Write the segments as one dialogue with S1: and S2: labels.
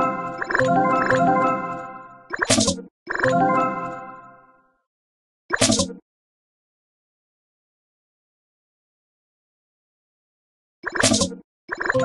S1: you you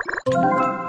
S1: you